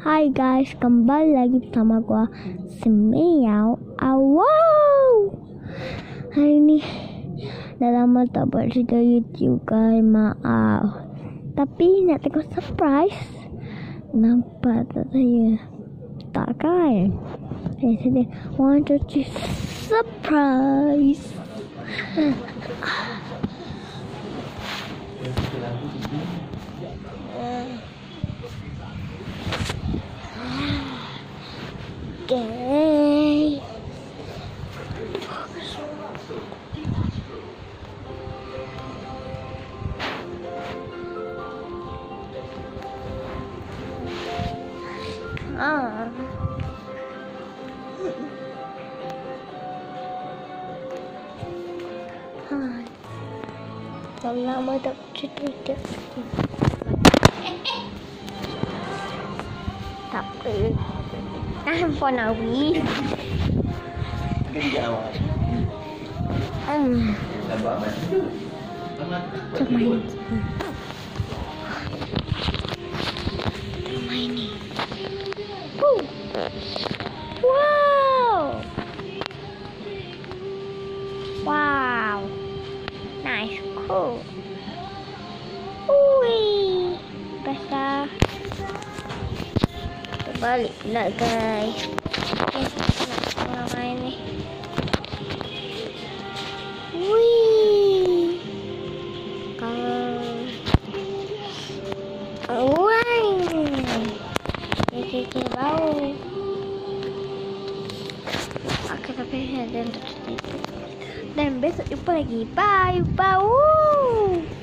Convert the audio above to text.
Hai guys, kembali lagi bersama gua Semeow Wow! Hari ini dah lama tak buat video YouTube guys, maaf. Tapi nak tengok surprise. Nampak tak saya? Tak kan? Eh, sedih. Two, three Surprise kìa. À. Hôm nay mới tập chích chích Tập đi. I'm gonna win. Um. Tumain. Tumain. Woo! Wow! Wow! Nice, cool. Balik pula guys. Nak main ni. Ya, kira bau. Oke, tapi dan besok jumpa lagi. Bye. Woo.